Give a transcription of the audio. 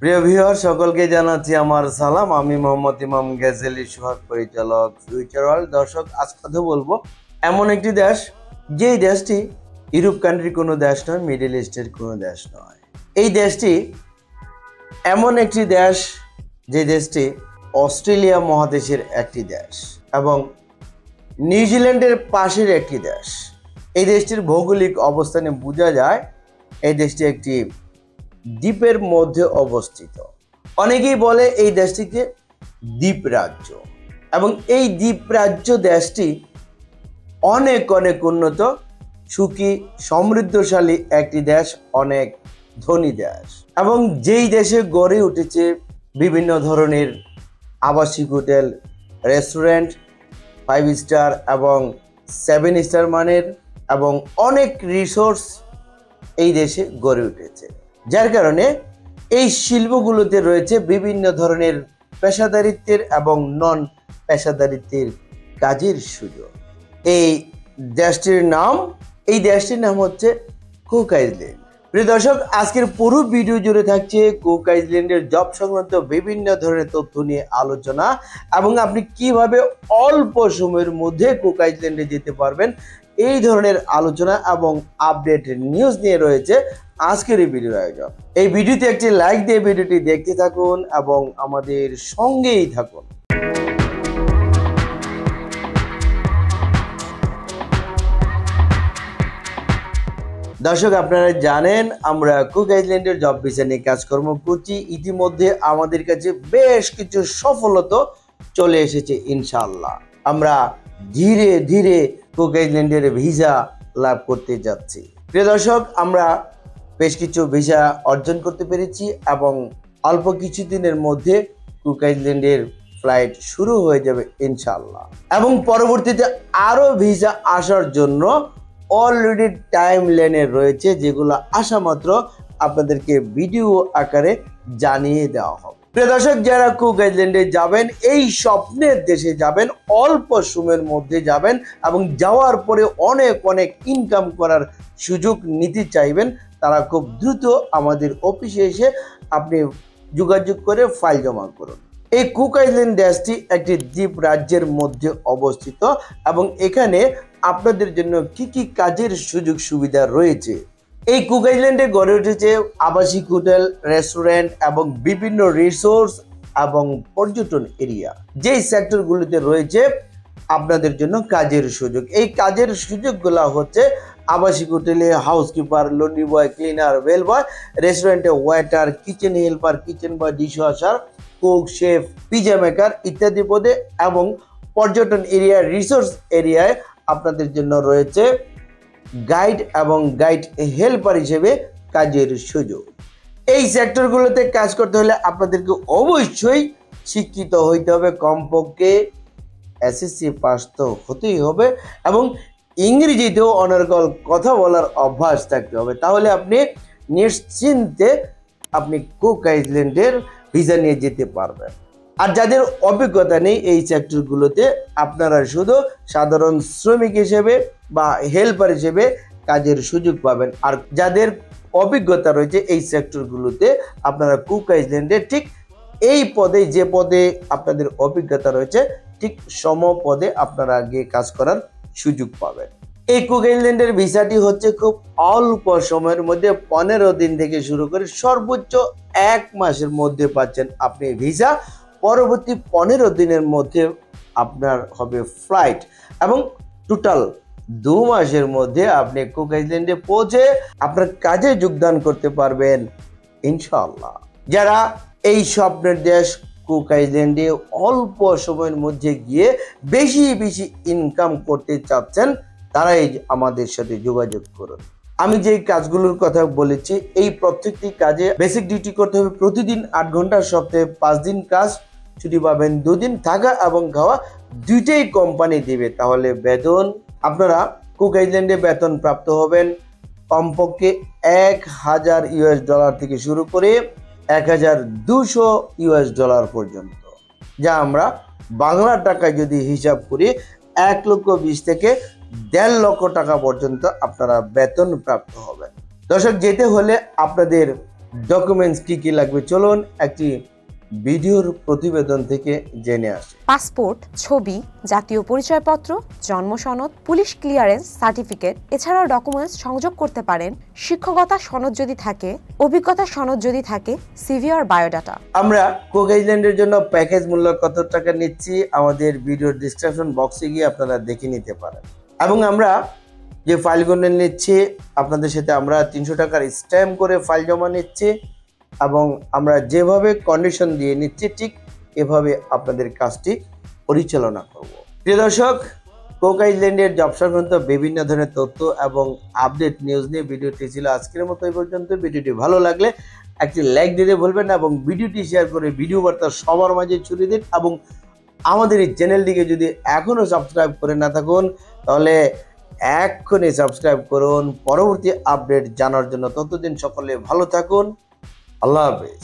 প্রিয় ভিউয়ার সকলকে জানাচ্ছি আমার সালাম। আমি মোহাম্মদ ইমাম গেজেলি, সোহাগ পরিচালক ফিউচার ওয়ার্ল্ড দর্শক, আজ কথা বলব এমন একটি দেশ, যেই দেশটি ইউরোপ কান্ট্রির কোনো দেশ নয় মিডল ইস্টের কোনো দেশ নয়। এই দেশটি এমন একটি দেশ, যে দেশটি অস্ট্রেলিয়া মহাদেশের একটি দেশ এবং নিউজিল্যান্ডের পাশের একটি দেশ। এই দেশটির ভৌগোলিক অবস্থানে বোঝা যায়, এই দেশটি একটি দ্বীপের মধ্যে অবস্থিত। অনেকেই বলে এই দেশটিকে দ্বীপ রাজ্য এবং এই দ্বীপ রাজ্য দেশটি অনেক অনেক উন্নত, সুখী, সমৃদ্ধশালী একটি দেশ, অনেক ধনী দেশ এবং যেই দেশে গড়ে উঠেছে বিভিন্ন ধরনের আবাসিক হোটেল, রেস্টুরেন্ট, ফাইভ স্টার এবং সেভেন স্টার মানের এবং অনেক রিসোর্স এই দেশে গড়ে উঠেছে। যার কারণে এই শিল্পগুলোতে রয়েছে বিভিন্ন ধরনের পেশাদারিত্বের এবং নন পেশাদারিত্বের কাজের সুযোগ। এই দেশটির নাম, এই দেশটির নাম হচ্ছে কুক আইল্যান্ড প্রিয় দর্শক, আজকের পুরো ভিডিও জুড়ে থাকছে কুক আইল্যান্ডের জব সংক্রান্ত বিভিন্ন ধরনের তথ্য নিয়ে আলোচনা এবং আপনি কীভাবে অল্প সময়ের মধ্যে কুক আইল্যান্ডে যেতে পারবেন এই ধরনের আলোচনা এবং আপডেট নিউজ নিয়ে রয়েছে আজকের এই ভিডিওর আয়োজন। এই ভিডিওতে একটি লাইক দিয়ে ভিডিওটি দেখতে থাকুন এবং আমাদের সঙ্গেই থাকুন। দর্শক, আপনারা জানেন আমরা কুক আইল্যান্ডের জব ভিসা নিয়ে কাজকর্ম করছি ইতিমধ্যে আমাদের কাছে বেশ কিছু সফলতা চলে এসেছে ইনশাল্লাহ আমরা ধীরে ধীরে কুক আইল্যান্ডের ভিসা লাভ করতে যাচ্ছি। প্রিয় দর্শক, আমরা বেশ কিছু ভিসা অর্জন করতে পেরেছি এবং অল্প কিছুদিনের মধ্যে কুক আইল্যান্ডের ফ্লাইট শুরু হয়ে যাবে ইনশাল্লাহ এবং পরবর্তীতে আরও ভিসা আসার জন্য অলরেডি টাইম লাইনে রয়েছে, যেগুলো আসা মাত্র আপনাদেরকে ভিডিও আকারে জানিয়ে দেওয়া হবে। প্রিয় দর্শক, যারা কুক আইল্যান্ডে যাবেন, এই স্বপ্নের দেশে যাবেন, অল্প সময়ের মধ্যে যাবেন এবং যাওয়ার পরে অনেক অনেক ইনকাম করার সুযোগ নিতে চাইবেন, তারা খুব দ্রুত আমাদের অফিসে এসে আপনি যোগাযোগ করে ফাইল জমা করুন। এই কুক আইল্যান্ড দেশটি একটি দ্বীপ রাজ্যের মধ্যে অবস্থিত এবং এখানে আপনাদের জন্য কি কি কাজের সুযোগ সুবিধা রয়েছে। এই কুক আইল্যান্ডে গড়ে উঠেছে আবাসিক হোটেল, রেস্টুরেন্ট এবং বিভিন্ন রিসোর্স এবং পর্যটন এরিয়া। যেই সেক্টরগুলিতে রয়েছে, আপনাদের জন্য কাজের সুযোগ। এই কাজের সুযোগগুলো হচ্ছে আবাসিক হোটেলে housekeeper, laundry boy, cleaner well boy, রেস্টুরেন্টে waiter, kitchen helper, kitchen boy dish washer cook, chef, pizza maker ইত্যাদি পদে এবং পর্যটন এরিয়া, রিসোর্স এরিয়ায় আপনাদের জন্য রয়েছে গাইড এবং গাইড হেল্পার হিসেবে কাজের সুযোগ। এই সেক্টরগুলোতে কাজ করতে হলে আপনাদেরকে অবশ্যই শিক্ষিত হইতে হবে। কমপক্ষে এসএসসি পাস তো হতেই হবে এবং ইংরেজিতেও অনর্গল কথা বলার অভ্যাস থাকতে হবে। তাহলে আপনি নিশ্চিন্তে আপনি কুক আইল্যান্ডের ভিসা নিয়ে যেতে পারবেন। আর যাদের অভিজ্ঞতা নেই এই সেক্টরগুলোতে, আপনারা শুধু সাধারণ শ্রমিক হিসেবে বা হেল্পার হিসেবে কাজের সুযোগ পাবেন। আর যাদের অভিজ্ঞতা রয়েছে এই সেক্টরগুলোতে, আপনারা কুক আইল্যান্ডে ঠিক এই পদে, যে পদে আপনাদের অভিজ্ঞতা রয়েছে, ঠিক সম পদে আপনারা গিয়ে কাজ করার সুযোগ পাবেন। এই কুক আইল্যান্ডের ভিসাটি হচ্ছে খুব অল্প সময়ের মধ্যে পনেরো দিন থেকে শুরু করে সর্বোচ্চ এক মাসের মধ্যে পাচ্ছেন আপনি ভিসা। পরবর্তী পনেরো দিনের মধ্যে আপনার হবে ফ্লাইট এবং টোটাল দু মাসের মধ্যে আপনি কুক আইল্যান্ডে পৌঁছে আপনার কাজে যোগদান করতে পারবেন ইনশাল্লাহ যারা এই স্বপ্নের দেশ কুক আইল্যান্ডে অল্প সময়ের মধ্যে গিয়ে বেশি বেশি ইনকাম করতে চাচ্ছেন, তারাই আমাদের সাথে যোগাযোগ করুন। আমি যে কাজগুলোর কথা বলেছি, এই প্রত্যেকটি কাজে বেসিক ডিউটি করতে হবে প্রতিদিন আট ঘণ্টার সপ্তাহে পাঁচ দিন কাজ, ছুটি পাবেন দুদিন থাকা এবং খাওয়া দুইটাই কোম্পানি দেবে। তাহলে বেতন, আপনারা কুক আইল্যান্ডে বেতন প্রাপ্ত হবেন কমপক্ষে এক হাজার ইউএস ডলার থেকে শুরু করে এক হাজার দুশো ইউএস ডলার পর্যন্ত, যা আমরা বাংলা টাকায় যদি হিসাব করি, এক লক্ষ বিশ থেকে দেড় লক্ষ টাকা পর্যন্ত আপনারা বেতন প্রাপ্ত হবেন। দর্শক, যেতে হলে আপনাদের ডকুমেন্টস কি কি লাগবে? চলুন একটি ভিডিওর প্রতিবেদন থেকে জেনে আসি। পাসপোর্ট ছবি জাতীয় পরিচয়পত্র জন্ম সনদ পুলিশ ক্লিয়ারেন্স সার্টিফিকেট এছাড়াও ডকুমেন্টস সংযোগ করতে পারেন। শিক্ষকতা সনদ যদি থাকে অভিজ্ঞতা সনদ যদি থাকে সিভি আর বায়োডাটা। আমরা কোক আইল্যান্ডের জন্য প্যাকেজ মূল্য কত টাকা নিচ্ছি আমাদের ভিডিওর ডিসক্রিপশন বক্সে গিয়ে আপনারা দেখে নিতে পারেন। এবং আমরা যে ফাইলগুলো নিচ্ছি আপনাদের সাথে আমরা তিনশো টাকার স্ট্যাম্প করে ফাইল জমা নিচ্ছি। এবং আমরা যেভাবে কন্ডিশন দিয়ে নিচ্ছি, ঠিক এভাবে আপনাদের কাজটি পরিচালনা করব। প্রিয় দর্শক কোক আইল্যান্ডের জব সংক্রান্ত বিভিন্ন ধরনের তথ্য এবং আপডেট নিউজ নিয়ে ভিডিওটি ছিল আজকের মতো এই পর্যন্ত। ভিডিওটি ভালো লাগলে একটি লাইক দিতে ভুলবেন এবং ভিডিওটি শেয়ার করে ভিডিও বার্তা সবার মাঝে ছড়িয়ে দিন এবং আমাদের এই চ্যানেলটিকে যদি এখনও সাবস্ক্রাইব করে না থাকুন, তাহলে এক্ষুনি সাবস্ক্রাইব করুন। পরবর্তী আপডেট জানার জন্য ততদিন সকলে ভালো থাকুন। আল্লাহ হাফেজ